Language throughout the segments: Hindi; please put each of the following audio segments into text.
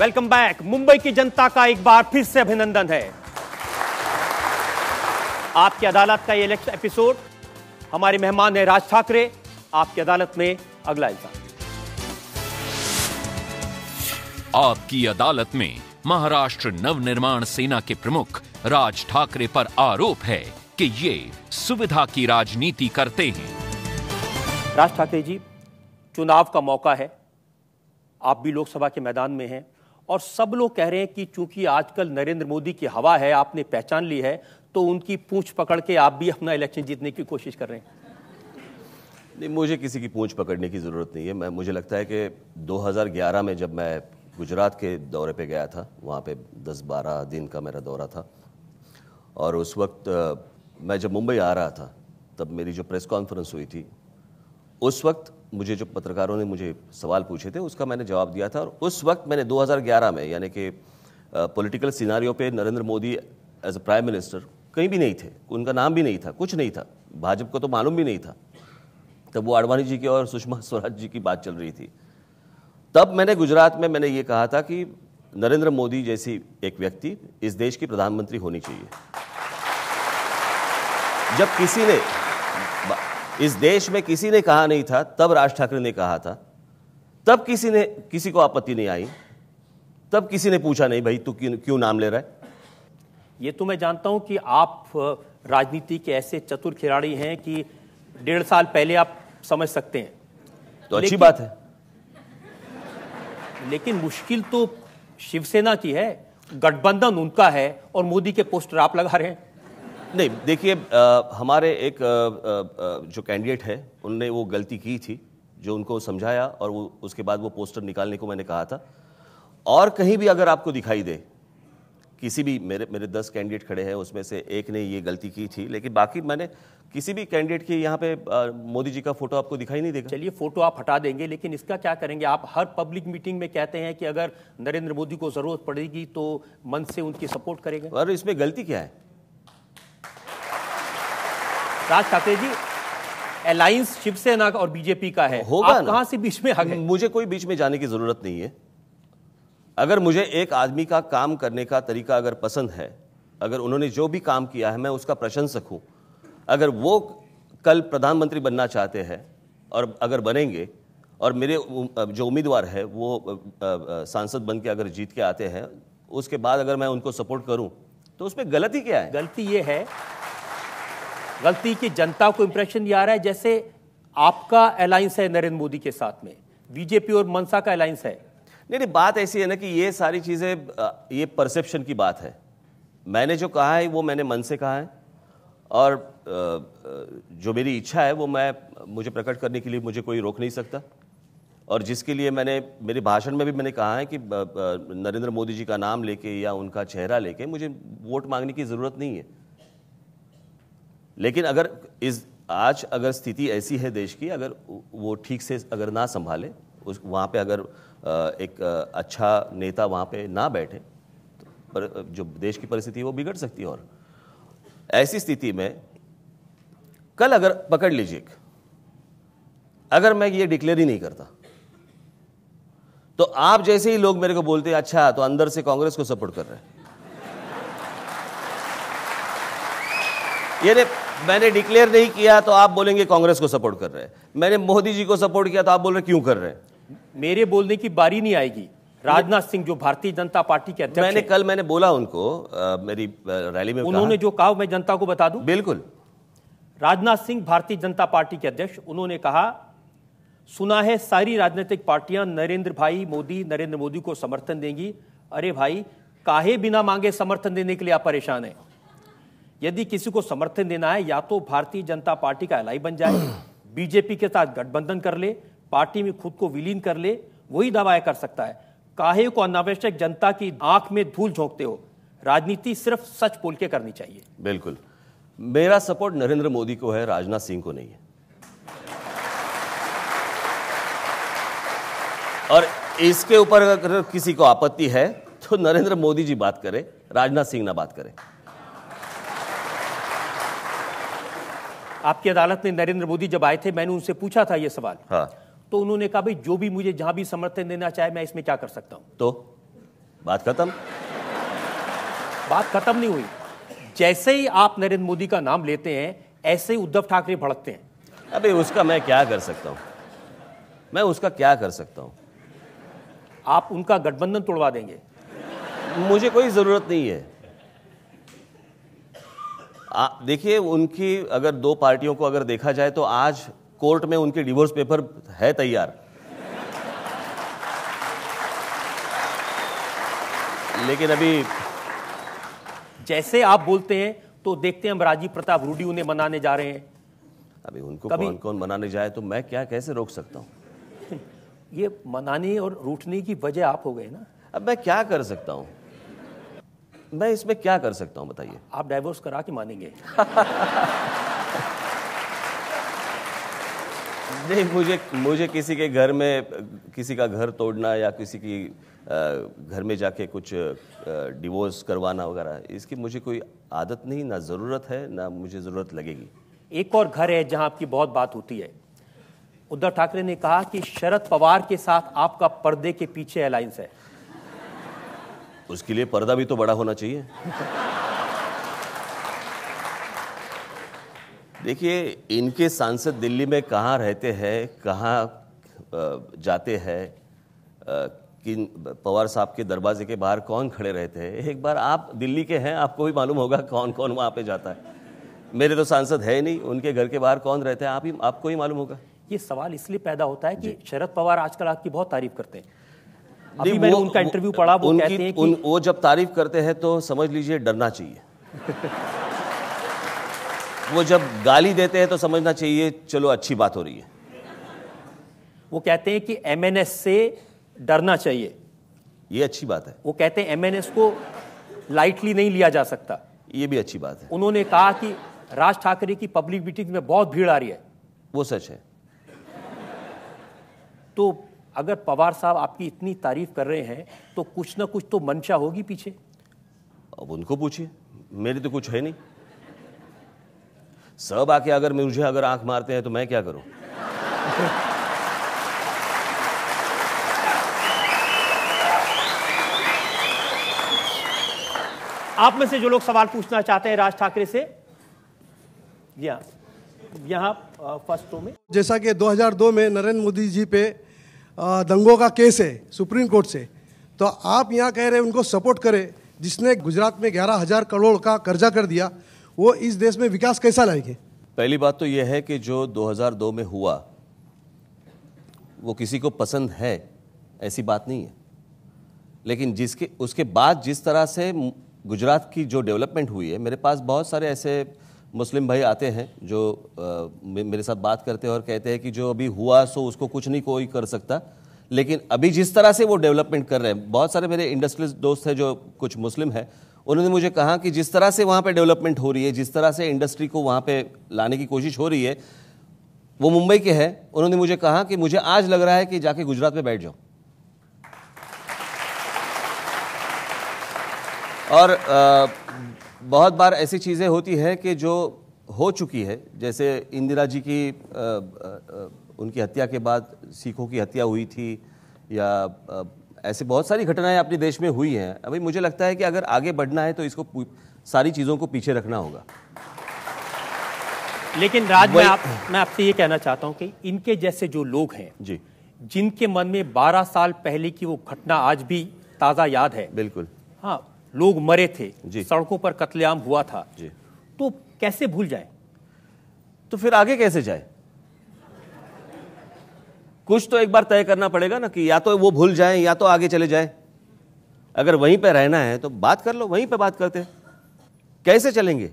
Welcome back. मुंबई की जनता का एक बार फिर से अभिनंदन है। आपकी अदालत का ये एपिसोड हमारे मेहमान है राज ठाकरे। आपकी अदालत में अगला इल्ज़ाम। आपकी अदालत में महाराष्ट्र नवनिर्माण सेना के प्रमुख राज ठाकरे पर आरोप है कि ये सुविधा की राजनीति करते हैं। राज ठाकरे जी चुनाव का मौका है। आप भी लोकसभा के मैदान में हैं। और सब लोग कह रहे हैं कि चूँकि आजकल नरेंद्र मोदी की हवा है, आपने पहचान ली है तो उनकी पूंछ पकड़ के आप भी अपना इलेक्शन जीतने की कोशिश कर रहे हैं। नहीं, मुझे किसी की पूंछ पकड़ने की ज़रूरत नहीं है। मैं, मुझे लगता है कि 2011 में जब मैं गुजरात के दौरे पे गया था, वहाँ पे 10-12 दिन का मेरा दौरा था, और उस वक्त मैं जब मुंबई आ रहा था, तब मेरी जो प्रेस कॉन्फ्रेंस हुई थी, उस वक्त मुझे जो पत्रकारों ने मुझे सवाल पूछे थे, उसका मैंने जवाब दिया था और उस वक्त मैंने 2011 में, यानी कि पॉलिटिकल सिनारियो पे Narendra Modi as a prime minister कहीं भी नहीं थे, उनका नाम भी नहीं था, कुछ नहीं था, भाजपा को तो मालूम भी नहीं था। तब वो आडवाणी जी की और सुषमा स्वराज जी की बात चल रही थी। तब मैंने गुजरात में मैंने ये कहा था कि नरेंद्र मोदी जैसी एक व्यक्ति इस देश की प्रधानमंत्री होनी चाहिए। जब किसी ने इस देश में किसी ने कहा नहीं था तब राज ठाकरे ने कहा था। तब किसी ने किसी को आपत्ति नहीं आई। तब किसी ने पूछा नहीं भाई तू क्यों क्यों नाम ले रहा है? ये तो मैं जानता हूँ कि आप राजनीति के ऐसे चतुर खिलाड़ी हैं कि डेढ़ साल पहले आप समझ सकते हैं। तो अच्छी बात है। लेकिन मुश्किल तो शिवसेना की है गठबंधन उनका है और मोदी के पोस्टर आप लगा रहे हैं। नहीं देखिए हमारे एक आ, आ, जो कैंडिडेट है उनने वो गलती की थी जो उनको समझाया और वो उसके बाद वो पोस्टर निकालने को मैंने कहा था। और कहीं भी अगर आपको दिखाई दे किसी भी मेरे मेरे दस कैंडिडेट खड़े हैं उसमें से एक ने ये गलती की थी लेकिन बाकी मैंने किसी भी कैंडिडेट की यहाँ पे मोदी जी का फ़ोटो आपको दिखाई नहीं देगा। चलिए फ़ोटो आप हटा देंगे लेकिन इसका क्या करेंगे? आप हर पब्लिक मीटिंग में कहते हैं कि अगर नरेंद्र मोदी को ज़रूरत पड़ेगी तो मन से उनकी सपोर्ट करेंगे। और इसमें गलती क्या है? राज ठाकरे जी अलायंस शिवसेना और बीजेपी का है। होगा आप कहाँ से बीच में आ गए? मुझे कोई बीच में जाने की ज़रूरत नहीं है। अगर मुझे एक आदमी का काम करने का तरीका अगर पसंद है अगर उन्होंने जो भी काम किया है मैं उसका प्रशंसक हूँ। अगर वो कल प्रधानमंत्री बनना चाहते हैं और अगर बनेंगे और मेरे जो उम्मीदवार है वो सांसद बन के अगर जीत के आते हैं उसके बाद अगर मैं उनको सपोर्ट करूँ तो उसमें गलती क्या है? गलती ये है गलती की जनता को इंप्रेशन ये आ रहा है, जैसे आपका अलायंस है नरेंद्र मोदी के साथ में बीजेपी और मनसा का अलायंस है। नहीं नहीं, बात ऐसी है ना कि ये सारी चीज़ें ये परसेप्शन की बात है। मैंने जो कहा है, वो मैंने मन से कहा है। और जो मेरी इच्छा है, वो मैं, मुझे प्रकट करने के लिए मुझे कोई रोक नहीं सकता। और जिसके लिए मैंने, मेरे भाषण में भी मैंने कहा है कि नरेंद्र मोदी जी का नाम लेके या उनका चेहरा लेके मुझे वोट मांगने की ज़रूरत नहीं है। लेकिन अगर इस, आज अगर स्थिति ऐसी है देश की, अगर वो ठीक से अगर ना संभाले, उस, वहाँ पे अगर एक अच्छा नेता वहाँ पे ना बैठे तो पर, जो देश की परिस्थिति वो बिगड़ सकती है और ऐसी स्थिति में कल अगर पकड़ लीजिए अगर मैं ये डिक्लेयर ही नहीं करता तो आप जैसे ही लोग मेरे को बोलते हैं अच्छा तो अंदर से कांग्रेस को सपोर्ट कर रहे हैं। ये मैंने डिक्लेयर नहीं किया तो आप बोलेंगे कांग्रेस को सपोर्ट कर रहे हैं। मैंने मोदी जी को सपोर्ट किया तो आप बोल रहे क्यों कर रहे हैं? मेरे बोलने की बारी नहीं आएगी। राजनाथ सिंह जो भारतीय जनता पार्टी के अध्यक्ष मैंने कल मैंने बोला उनको आ, मेरी रैली में उन्होंने जो कहा मैं जनता को बता दूँ? बिल्कुल। राजनाथ सिंह भारतीय जनता पार्टी के अध्यक्ष उन्होंने कहा सुना है सारी राजनीतिक पार्टियाँ नरेंद्र भाई मोदी नरेंद्र मोदी को समर्थन देंगी। अरे भाई काहे बिना मांगे समर्थन देने के लिए आप परेशान हैं? यदि किसी को समर्थन देना है या तो भारतीय जनता पार्टी का एलाई बन जाए बीजेपी के साथ गठबंधन कर ले पार्टी में खुद को विलीन कर ले वही दवाएँ कर सकता है। काहे को अनावश्यक जनता की आँख में धूल झोंकते हो? राजनीति सिर्फ़ सच बोल के करनी चाहिए। बिल्कुल। मेरा सपोर्ट नरेंद्र मोदी को है राजनाथ सिंह को नहीं है। और इसके ऊपर अगर किसी को आपत्ति है तो नरेंद्र मोदी जी बात करें राजनाथ सिंह ना बात करें। आपकी अदालत में नरेंद्र मोदी जब आए थे मैंने उनसे पूछा था यह सवाल। हाँ। तो उन्होंने कहा भाई जो भी मुझे जहाँ भी समर्थन देना चाहे मैं इसमें क्या कर सकता हूँ? तो? बात खत्म? बात खत्म नहीं हुई। जैसे ही आप नरेंद्र मोदी का नाम लेते हैं ऐसे ही उद्धव ठाकरे भड़कते हैं। अबे उसका मैं क्या कर सकता हूँ? मैं उसका क्या कर सकता हूँ? आप उनका गठबंधन तोड़वा देंगे। मुझे कोई ज़रूरत नहीं है। देखिए उनकी अगर दो पार्टियों को अगर देखा जाए तो आज कोर्ट में उनके डिवोर्स पेपर है तैयार। लेकिन अभी जैसे आप बोलते हैं तो देखते हैं हम राजीव प्रताप रूडी उन्हें मनाने जा रहे हैं। अभी उनको कौन कौन मनाने जाए तो मैं क्या कैसे रोक सकता हूँ? ये मनाने और रूठने की वजह आप हो गए ना। अब मैं क्या कर सकता हूँ? मैं इसमें क्या कर सकता हूँ बताइए? आप डाइवोर्स करा के मानेंगे। नहीं मुझे मुझे किसी के घर में किसी का घर तोड़ना या किसी की घर में जाके कुछ डिवोर्स करवाना वगैरह इसकी मुझे कोई आदत नहीं ना ज़रूरत है ना मुझे ज़रूरत लगेगी। एक और घर है जहाँ आपकी बहुत बात होती है। उद्धव ठाकरे ने कहा कि शरद पवार के साथ आपका पर्दे के पीछे अलायंस है। उसके लिए पर्दा भी तो बड़ा होना चाहिए। देखिए इनके सांसद दिल्ली में कहाँ रहते हैं कहाँ जाते हैं किन पवार साहब के दरवाजे के बाहर कौन खड़े रहते हैं? एक बार आप दिल्ली के हैं आपको भी मालूम होगा कौन कौन वहाँ पे जाता है। मेरे तो सांसद है नहीं उनके घर के बाहर कौन रहते हैं आप ही आपको ही मालूम होगा। ये सवाल इसलिए पैदा होता है कि शरद पवार आजकल आपकी बहुत तारीफ़ करते हैं। अभी मैंने उनका इंटरव्यू पढ़ा वो कहते हैं कि उन, वो जब तारीफ़ करते हैं तो समझ लीजिए डरना चाहिए। वो जब गाली देते हैं तो समझना चाहिए चलो अच्छी बात हो रही है। वो कहते हैं कि एमएनएस से डरना चाहिए। ये अच्छी बात है। वो कहते हैं एमएनएस को लाइटली नहीं लिया जा सकता। ये भी अच्छी बात है। उन्होंने कहा कि राज ठाकरे की पब्लिक मीटिंग में बहुत भीड़ आ रही है। वो सच है। तो अगर पवार साहब आपकी इतनी तारीफ़ कर रहे हैं तो कुछ ना कुछ तो मंशा होगी पीछे। अब उनको पूछिए। मेरी तो कुछ है नहीं। सब आके अगर मुझे अगर आँख मारते हैं तो मैं क्या करूँ? आप में से जो लोग सवाल पूछना चाहते हैं राज ठाकरे से हाँ, यहाँ फ़र्स्ट रो में। जैसा कि 2002 में नरेंद्र मोदी जी पे दंगों का केस है, सुप्रीम कोर्ट से। तो आप यहाँ कह रहे हैं, उनको सपोर्ट करें। जिसने गुजरात में ग्यारह हज़ार करोड़ का कर्जा कर दिया, वो इस देश में विकास कैसा लाएँगे? पहली बात तो यह है कि जो 2002 में हुआ, वो किसी को पसंद है, ऐसी बात नहीं है। लेकिन जिसके, उसके बाद जिस तरह से गुजरात की जो डेवलपमेंट हुई है, मेरे पास बहुत सारे ऐसे मुस्लिम भाई आते हैं जो आ, मेरे साथ बात करते हैं और कहते हैं कि जो अभी हुआ सो उसको कुछ नहीं कोई कर सकता। लेकिन अभी जिस तरह से वो डेवलपमेंट कर रहे हैं बहुत सारे मेरे इंडस्ट्रियल दोस्त हैं जो कुछ मुस्लिम हैं उन्होंने मुझे कहा कि जिस तरह से वहाँ पे डेवलपमेंट हो रही है जिस तरह से इंडस्ट्री को वहाँ पे लाने की कोशिश हो रही है वो मुंबई के हैं। उन्होंने मुझे कहा कि मुझे आज लग रहा है कि जाके गुजरात में बैठ जाओ। और आ, बहुत बार ऐसी चीज़ें होती हैं कि जो हो चुकी है जैसे इंदिरा जी की आ, आ, उनकी हत्या के बाद सिखों की हत्या हुई थी या आ, ऐसे बहुत सारी घटनाएँ अपने देश में हुई हैं। अभी मुझे लगता है कि अगर आगे बढ़ना है तो इसको सारी चीज़ों को पीछे रखना होगा। लेकिन राज मैं आप मैं आपसे ये कहना चाहता हूँ कि इनके जैसे जो लोग हैं जी। जिनके मन में 12 साल पहले की वो घटना आज भी ताज़ा याद है। बिल्कुल। हाँ लोग मरे थे सड़कों पर कत्लेआम हुआ था। जी। तो कैसे भूल जाए? तो फिर आगे कैसे जाए? कुछ तो एक बार तय करना पड़ेगा ना कि या तो वो भूल जाए या तो आगे चले जाए। अगर वहीं पे रहना है तो बात कर लो वहीं पे बात करते हैं। कैसे चलेंगे?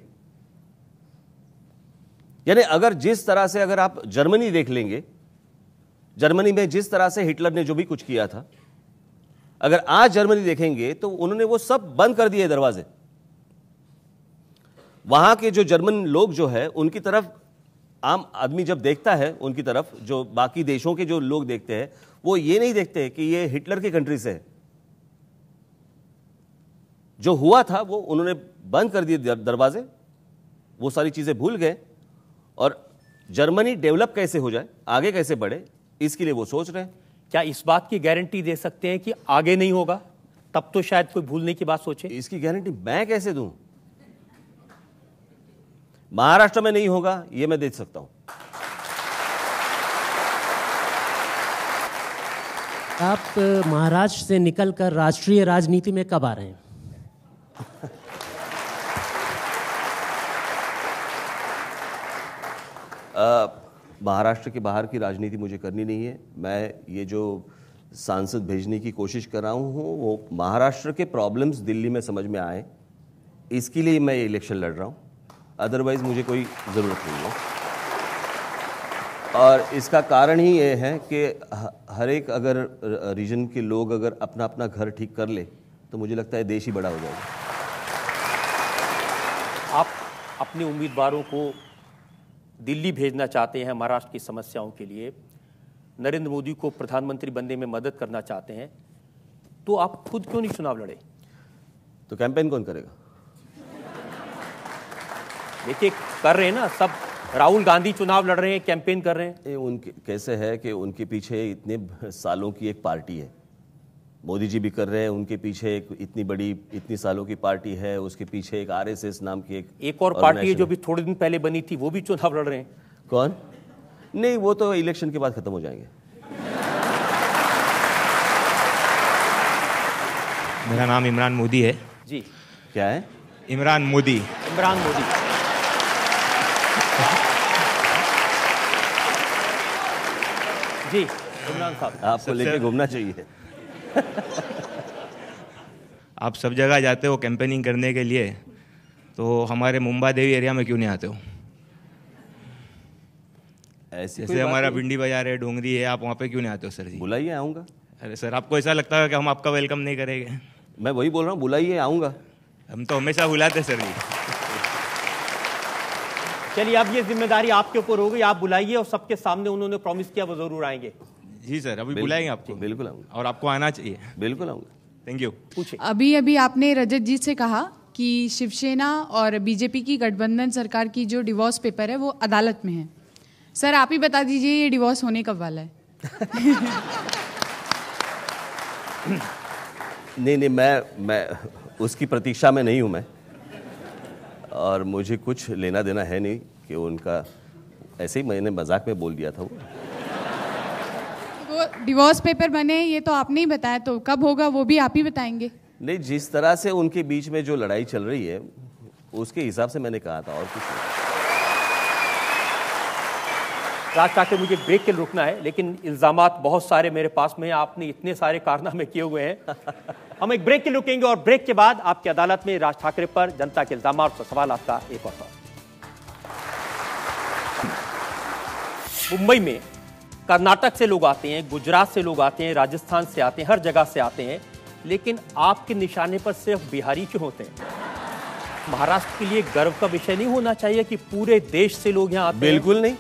यानी अगर जिस तरह से अगर आप जर्मनी देख लेंगे जर्मनी में जिस तरह से हिटलर ने जो भी कुछ किया था अगर आज जर्मनी देखेंगे तो उन्होंने वो सब बंद कर दिए दरवाजे। वहाँ के जो जर्मन लोग जो है, उनकी तरफ़ आम आदमी जब देखता है, उनकी तरफ़, जो बाकी देशों के जो लोग देखते हैं, वो ये नहीं देखते कि ये हिटलर की कंट्री से है। जो हुआ था, वो उन्होंने बंद कर दिए दरवाजे। वो सारी चीज़ें भूल गए। और जर्मनी डेवलप कैसे हो जाए, आगे कैसे बढ़े, इसके लिए वो सोच रहे हैं। क्या इस बात की गारंटी दे सकते हैं कि आगे नहीं होगा? तब तो शायद कोई भूलने की बात सोचे। इसकी गारंटी मैं कैसे दूँ? महाराष्ट्र में नहीं होगा यह मैं दे सकता हूँ। आप महाराष्ट्र से निकलकर राष्ट्रीय राजनीति में कब आ रहे हैं? अ, महाराष्ट्र के बाहर की राजनीति मुझे करनी नहीं है। मैं ये जो सांसद भेजने की कोशिश कर रहा हूँ, वो महाराष्ट्र के प्रॉब्लम्स दिल्ली में समझ में आए। इसके लिए मैं ये इलेक्शन लड़ रहा हूँ। अदरवाइज़ मुझे कोई ज़रूरत नहीं है। और इसका कारण ही ये है कि हर एक अगर रीजन के लोग अगर अपना अपना घर ठीक कर ले तो मुझे लगता है देश ही बड़ा हो जाएगा। आप अपने उम्मीदवारों को दिल्ली भेजना चाहते हैं महाराष्ट्र की समस्याओं के लिए नरेंद्र मोदी को प्रधानमंत्री बनने में मदद करना चाहते हैं तो आप खुद क्यों नहीं चुनाव लड़े? तो कैंपेन कौन करेगा? देखिए कर रहे हैं ना सब राहुल गांधी चुनाव लड़ रहे हैं कैंपेन कर रहे हैं। ये उनके कैसे है कि उनके पीछे इतने सालों की एक पार्टी है? मोदी जी भी कर रहे हैं उनके पीछे एक इतनी बड़ी इतनी सालों की पार्टी है उसके पीछे एक आरएसएस नाम की एक एक और पार्टी है जो भी थोड़े दिन पहले बनी थी वो भी चुनाव लड़ रहे हैं। कौन? नहीं वो तो इलेक्शन के बाद खत्म हो जाएँगे। मेरा नाम इमरान मोदी है। जी। क्या है? इमरान मोदी। इमरान मोदी। जी इमरान साहब। आपको लेके घूमना चाहिए। आप सब जगह जाते हो कैंपेनिंग करने के लिए तो हमारे मुंबा देवी एरिया में क्यों नहीं आते हो? ऐसे जैसे हमारा भिंडी बाज़ार है डोंगरी है आप वहाँ पे क्यों नहीं आते हो सर जी? बुलाइए आऊँगा। अरे सर आपको ऐसा लगता है कि हम आपका वेलकम नहीं करेंगे? मैं वही बोल रहा हूँ बुलाइए आऊँगा। हम तो हमेशा बुलाते सर जी। चलिए अब ये ज़िम्मेदारी आपके ऊपर हो गई आप बुलाइए और सबके सामने उन्होंने प्रॉमिस किया वो ज़रूर आएँगे। जी सर अभी बुलाएँगे आपको। बिल्कुल आऊँगा। और आपको आना चाहिए। बिल्कुल आऊँगा। थैंक यू पूछे अभी अभी आपने रजत जी से कहा कि शिवसेना और बीजेपी की गठबंधन सरकार की जो डिवोर्स पेपर है वो अदालत में है। सर आप ही बता दीजिए ये डिवोर्स होने कब वाला है? नहीं नहीं मैं मैं उसकी प्रतीक्षा में नहीं हूँ मैं। और मुझे कुछ लेना देना है नहीं कि उनका ऐसे ही मैंने मज़ाक में बोल दिया था वो। डिवोर्स पेपर बने ये तो आपने ही बताया तो कब होगा वो भी आप ही बताएँगे। नहीं जिस तरह से उनके बीच में जो लड़ाई चल रही है उसके हिसाब से मैंने कहा था और कुछ राज ठाकरे मुझे ब्रेक के रुकना है लेकिन इल्जामात बहुत सारे मेरे पास में आपने इतने सारे कारनामे किए हुए हैं। हम एक ब्रेक के रुकेंगे और ब्रेक के बाद आपकी अदालत में राज ठाकरे पर जनता के इल्ज़ाम और सवाल आपका एक और सवाल। मुंबई में कर्नाटक से लोग आते हैं गुजरात से लोग आते हैं राजस्थान से आते हैं हर जगह से आते हैं लेकिन आपके निशाने पर सिर्फ़ बिहारी क्यों होते हैं। महाराष्ट्र के लिए गर्व का विषय नहीं होना चाहिए कि पूरे देश से लोग यहाँ आते हैं। बिल्कुल नहीं।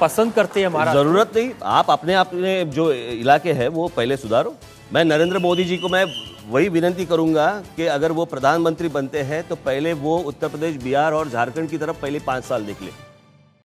पसंद करते हैं महाराष्ट्र। ज़रूरत नहीं। आप अपने अपने जो इलाके है वो पहले सुधारो। मैं नरेंद्र मोदी जी को मैं वही विनती करूँगा कि अगर वो प्रधानमंत्री बनते हैं तो पहले वो उत्तर प्रदेश बिहार और झारखंड की तरफ़ पहले पाँच साल देख ले।